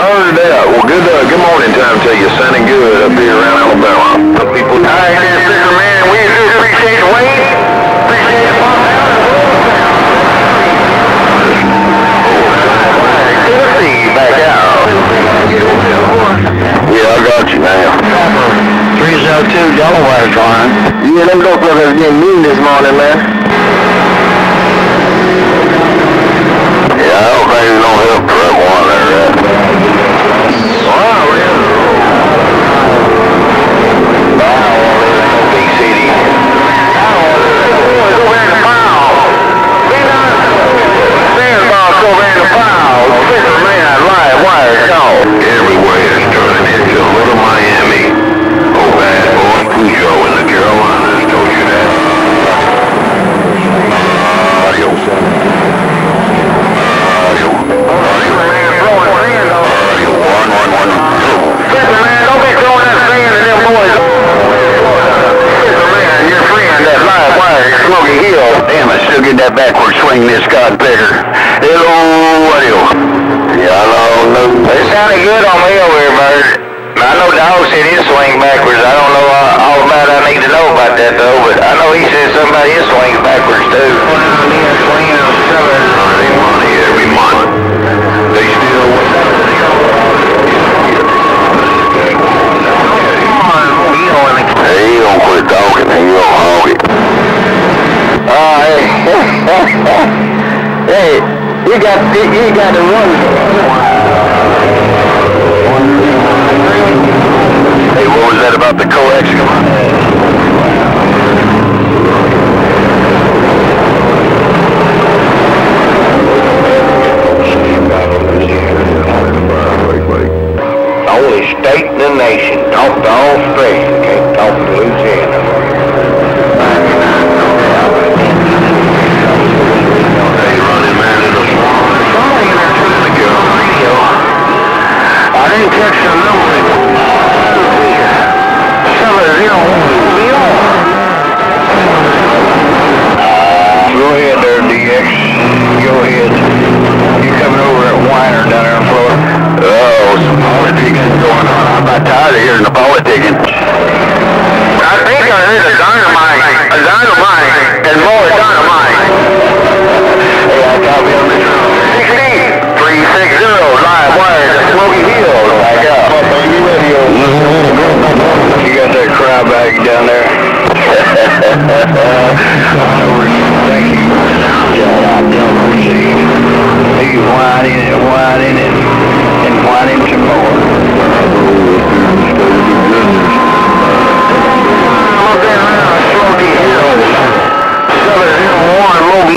Well, good, uh, good morning time to you. Sounding good up here around Alabama. People. All right, then, Superman. We do appreciate the wait. Appreciate the pump down. Tennessee back out. Yeah, I got you now. 302 Delaware flying. Yeah, them dope brothers getting mean this morning, man. Yeah, I don't think it's gonna help Damn, I still get that backward swing this God Picker. Hello, audio. Yeah, I don't know. It sounded good on me over here, Bird. I know Dog said his swing backwards. I don't know uh, all about. I need to know about that, though, but I know he said something about his swing backwards, too. hey, you got, you, got to run. Hey, what was that about the coax? Come on. Only state in the nation. Talk to all Australia. Can't talk to Louisiana. Tired of hearing the politicking. I think I heard a dynamite, a dynamite, and more dynamite. Hey, I copy on this. 16, 360, Livewire to Smoky Hill. Back up. Baby radio. You got that crowd bag down there?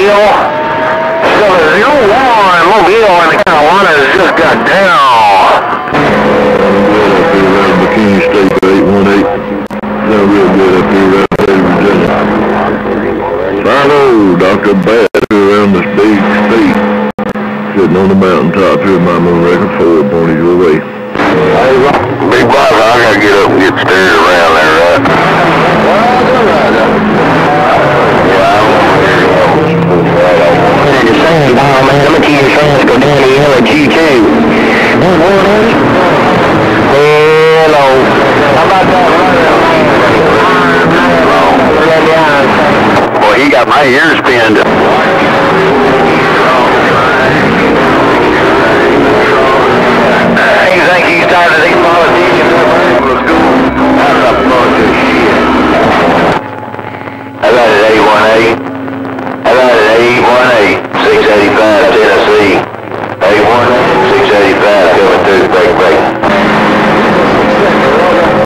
Mobile. 701 Mobile and the Carolinas just got down. Bikini State 818. Sound real good up here Dr. Bass around this big state. Sitting on the mountaintop here my moon record four on his way. Big boss, I gotta get up and get steered around there, right? Your fans, oh man, I'm gonna keep your fans go down to yellow G2. Hello. How about that? Boy, he got my ears pinned.